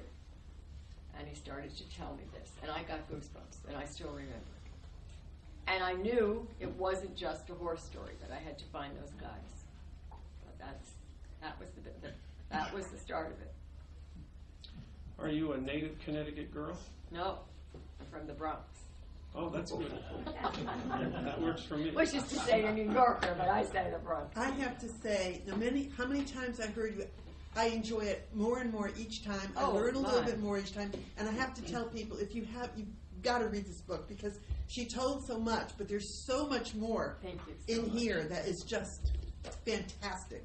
And he started to tell me this. And I got goosebumps, and I still remember it. And I knew it wasn't just a horse story, that I had to find those guys. But that's, that, was the, the, that was the start of it. Are you a native Connecticut girl? No, I'm from the Bronx. Oh, that's good. That works for me. Which is to say a New Yorker, but I say the Bronx. I have to say, the many, how many times I heard you, I enjoy it more and more each time. I Oh, learn a little my. bit more each time, and I have to tell people if you have, you've got to read this book because she told so much, but there's so much more Thank you so in much. here that is just fantastic.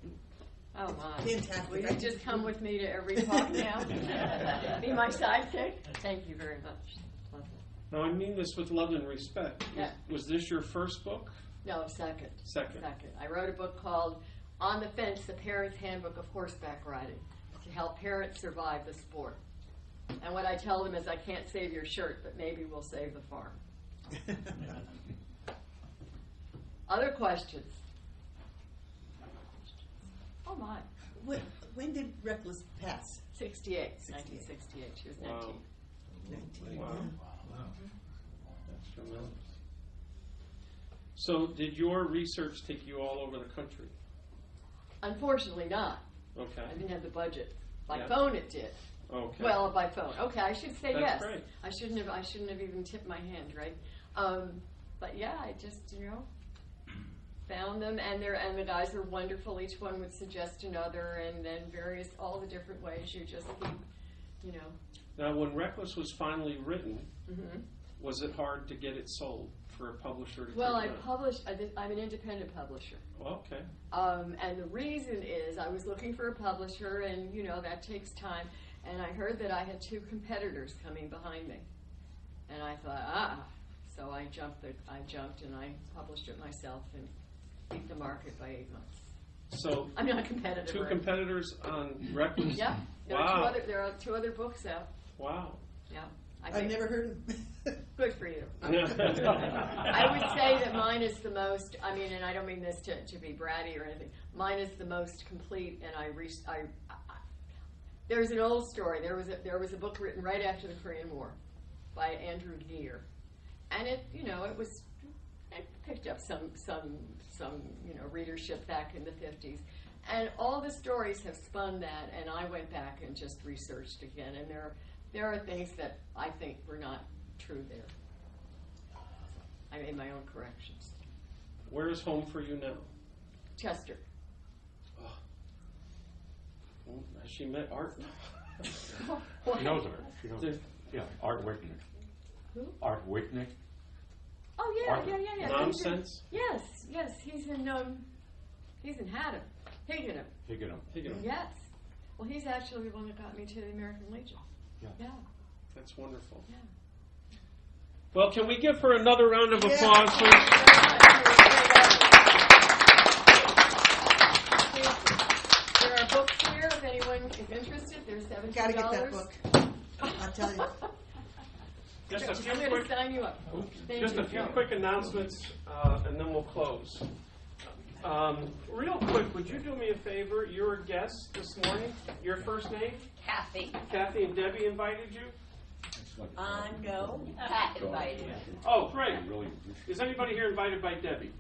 Oh my. Fantastic. Will I you just come with me to every talk now? Be my sidekick? Thank you very much. Lovely. Now, I mean this with love and respect. Was, Yeah. was this your first book? No, second. Second. Second. I wrote a book called On the Fence, The Parent's Handbook of Horseback Riding to help parents survive the sport. And what I tell them is I can't save your shirt, but maybe we'll save the farm. Other questions? Oh my. when, when did Reckless pass? 68, 68. 1968. She was 19. Wow. 19. Wow. That's tremendous. So, did your research take you all over the country? Unfortunately not. Okay. I didn't have the budget. By Yeah. phone it did. Okay. Well, by phone. Okay, I should say That's yes. great. I shouldn't have. I shouldn't have even tipped my hand, right? Um, but yeah, I just you know found them, and they're and the guys were wonderful. Each one would suggest another, and then various all the different ways you just keep, you know. now, when Reckless was finally written, hmm was it hard to get it sold for a publisher to Well, I it published. I did, I'm an independent publisher. Well, okay. Um, and the reason is I was looking for a publisher, and you know that takes time. And I heard that I had two competitors coming behind me, and I thought, ah. So I jumped. The, I jumped, and I published it myself, and beat the market by eight months. So, I'm not competitive. two or- competitors on Reckless? Yeah, there are Wow. two other. There are two other books out. Wow. Yeah, I I've think never heard of good for you. I I would say that mine is the most. I mean, and I don't mean this to, to be bratty or anything. Mine is the most complete, and I, re- I, I there's an old story. There was a, there was a book written right after the Korean War by Andrew Geer, and it you know it was it picked up some some some you know readership back in the 50s. And all the stories have spun that, and I went back and just researched again, and there there are things that I think were not true there. I made my own corrections. Where is home for you now? Chester. Oh, Has she met Art? She knows her. She knows. Did- Yeah, Art Wicknick. Who? Art Wicknick. Oh yeah, Art- yeah, yeah, yeah. Nonsense? He's in, yes, yes. He's in um, he's in Haddam, Higganum. Higganum. Higgin. Yes. Well, he's actually the one that got me to the American Legion. Yeah. Yeah. That's wonderful. Yeah. Well, can we give her another round of Yeah. applause, please? There are books here if anyone is interested. There's seventeen dollars. Gotta get that book. I'll tell you. Just a few I'm going quick, sign you up. Thank just you. a few quick announcements, uh, and then we'll close. Um, real quick, would you do me a favor? You're a guest this morning. Your first name? Kathy. Kathy and Debbie invited you? Uh, no, Pat invited me. Oh, great. Really. Is anybody here invited by Debbie?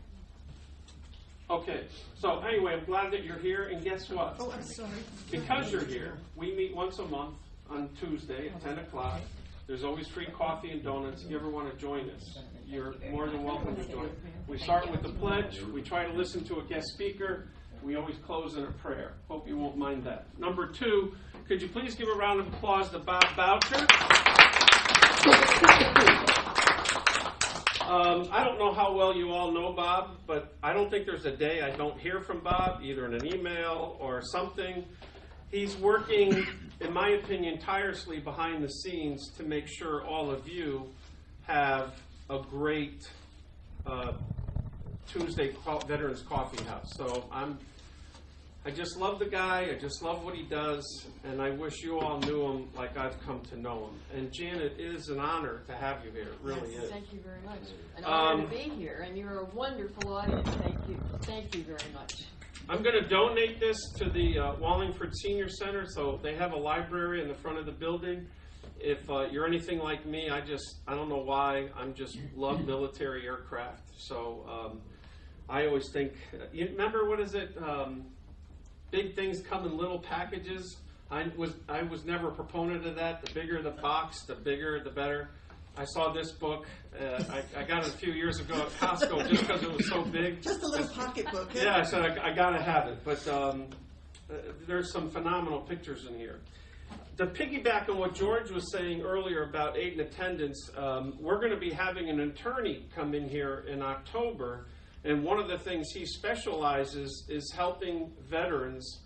Okay, so anyway, I'm glad that you're here, and guess what? Oh, I'm sorry. Because you're here, we meet once a month on Tuesday at ten o'clock. There's always free coffee and donuts. If you ever want to join us, you're more than welcome to join. We start with the pledge. We try to listen to a guest speaker. We always close in a prayer. Hope you won't mind that. Number two, could you please give a round of applause to Bob Boucher? Um, I don't know how well you all know Bob, but I don't think there's a day I don't hear from Bob, either in an email or something. He's working, in my opinion, tirelessly behind the scenes to make sure all of you have a great uh, Tuesday co- Veterans Coffee House. So I'm, I just love the guy. I just love what he does, and I wish you all knew him like I've come to know him. And Janet, it is an honor to have you here. It really Yes, is. Thank you very much. An honor Um, to be here, and you're a wonderful audience. Thank you. Thank you very much. I'm going to donate this to the uh, Wallingford Senior Center, so they have a library in the front of the building. If uh, you're anything like me, I just I don't know why I'm just love military aircraft. So um, I always think you remember what is it? Um, big things come in little packages. I was I was never a proponent of that. The bigger the box, the bigger the better. I saw this book. Uh, I, I got it a few years ago at Costco just because it was so big. Just a little pocketbook. huh? Yeah, I said I, I gotta have it, but um, uh, there's some phenomenal pictures in here. To piggyback on what George was saying earlier about aid and attendance, um, we're going to be having an attorney come in here in October, and one of the things he specializes is helping veterans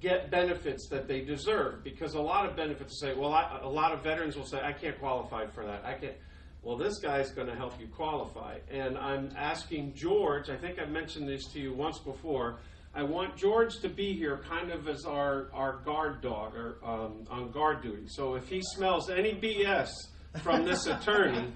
get benefits that they deserve. Because a lot of benefits say, well, I, a lot of veterans will say, I can't qualify for that. I can't. Well, this guy's going to help you qualify. And I'm asking George, I think I've mentioned this to you once before. I want George to be here kind of as our, our guard dog or um, on guard duty. So if he smells any BS from this attorney,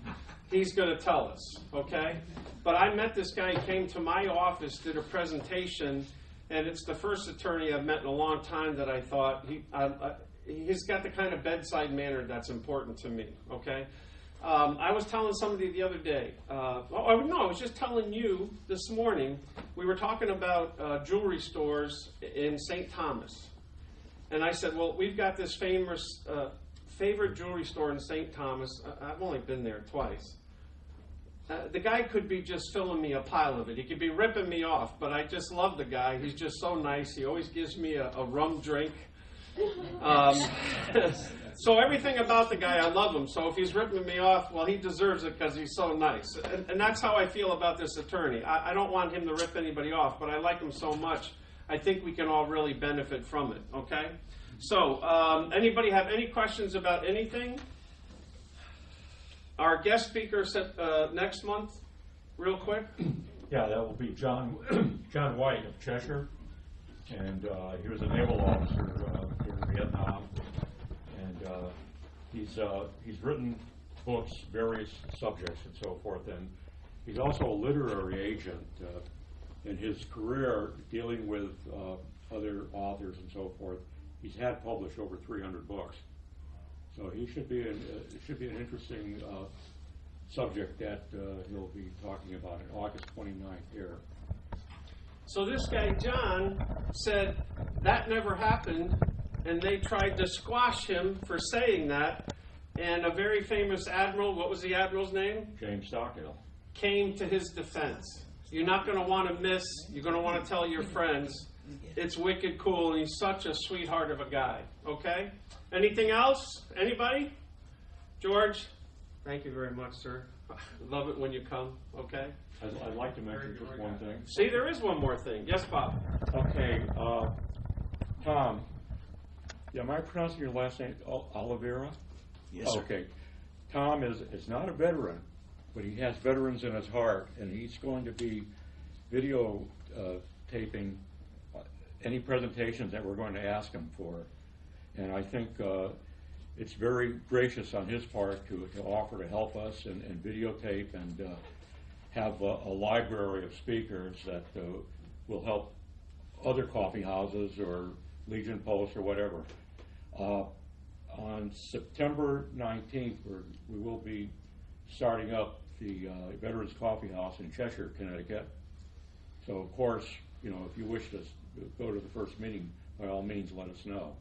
he's going to tell us, okay? But I met this guy, he came to my office, did a presentation, and it's the first attorney I've met in a long time that I thought he, I, I, he's got the kind of bedside manner that's important to me, okay? Um, I was telling somebody the other day, uh, oh, no, I was just telling you this morning, we we were talking about uh, jewelry stores in St. Thomas. And I said, well, we've got this famous, uh, favorite jewelry store in St. Thomas. I've only been there twice. Uh, the guy could be just filling me a pile of it. He could be ripping me off, but I just love the guy. He's just so nice. He always gives me a, a rum drink. Um, so everything about the guy, I love him. So if he's ripping me off, well, he deserves it because he's so nice. And, and that's how I feel about this attorney. I, I don't want him to rip anybody off, but I like him so much. I think we can all really benefit from it. Okay. So, um, anybody have any questions about anything? Our guest speaker set, uh, next month, real quick. Yeah, that will be John, John White of Cheshire, and uh, he was a naval officer uh, in Vietnam, and uh, he's, uh, he's written books, various subjects and so forth, and he's also a literary agent uh, in his career dealing with uh, other authors and so forth. He's had published over 300 books. So he should be, an, uh, it should be an interesting uh, subject that uh, he'll be talking about in August 29th here. So this guy John said that never happened, and they tried to squash him for saying that. And a very famous admiral, what was the admiral's name? James Stockdale. Came to his defense. You're not going to want to miss. You're going to want to tell your friends. It's wicked cool, and he's such a sweetheart of a guy. Okay. Anything else? Anybody? George, thank you very much, sir. Love it when you come. Okay. I'd, I'd like to mention just one thing. See, there is one more thing. Yes, Bob. Okay, uh, Tom, am I pronouncing your last name Ol- Oliveira? Yes, sir. Okay. Tom is, is not a veteran, but he has veterans in his heart, and he's going to be video uh, taping uh, any presentations that we're going to ask him for. And I think uh, it's very gracious on his part to, to offer to help us and, and videotape and uh, have a, a library of speakers that uh, will help other coffee houses or Legion Post or whatever. Uh, on September 19th, we're, we will be starting up the uh, Veterans Coffee House in Cheshire, Connecticut. So, of course, you know, if you wish to go to the first meeting, by all means, let us know.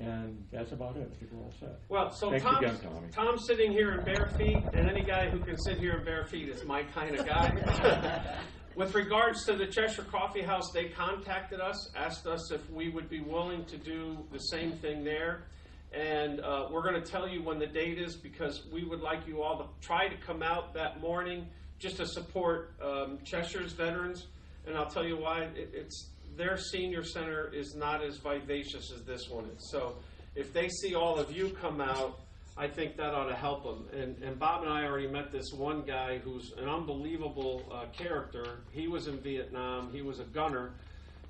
And that's about it. I think we're all set. Well, so Thanks Tom's, again, Tommy. Tom's sitting here in bare feet, and any guy who can sit here in bare feet is my kind of guy. With regards to the Cheshire Coffee House, they contacted us, asked us if we would be willing to do the same thing there. And uh, we're going to tell you when the date is because we would like you all to try to come out that morning just to support um, Cheshire's veterans. And I'll tell you why. It, it's their senior center is not as vivacious as this one is. So if they see all of you come out, I think that ought to help them. And, and Bob and I already met this one guy who's an unbelievable uh, character. He was in Vietnam. He was a gunner,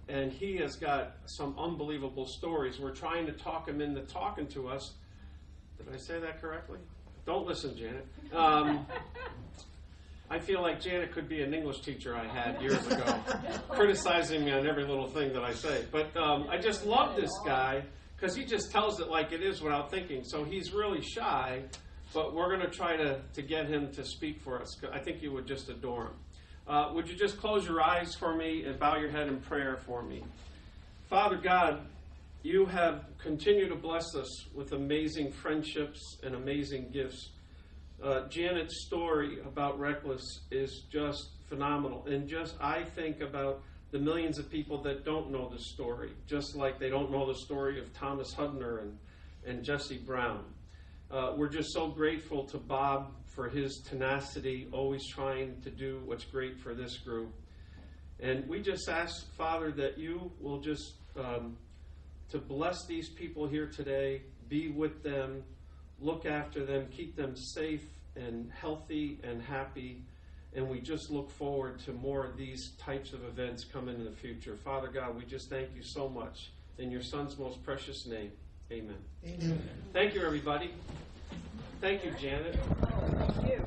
and he has got some unbelievable stories. We're trying to talk him into talking to us. Did I say that correctly? Don't listen, Janet. Um, I feel like Janet could be an English teacher I had years ago, criticizing me on every little thing that I say. But um, I just love this guy because he just tells it like it is without thinking. So he's really shy, but we're going to try to, to get him to speak for us. I think you would just adore him. Uh, would you just close your eyes for me and bow your head in prayer for me? Father God, you have continued to bless us with amazing friendships and amazing gifts. Uh, Janet's story about Reckless is just phenomenal. And just, I think about the millions of people that don't know the story, just like they don't know the story of Thomas Hudner and, and Jesse Brown. Uh, we're just so grateful to Bob for his tenacity, always trying to do what's great for this group. And we just ask, Father, that you will just um, to bless these people here today, be with them, look after them, keep them safe and healthy and happy. And we just look forward to more of these types of events coming in the future. Father God, we just thank you so much. In your Son's most precious name, amen. Amen. Thank you, everybody. Thank you, Janet. Thank you.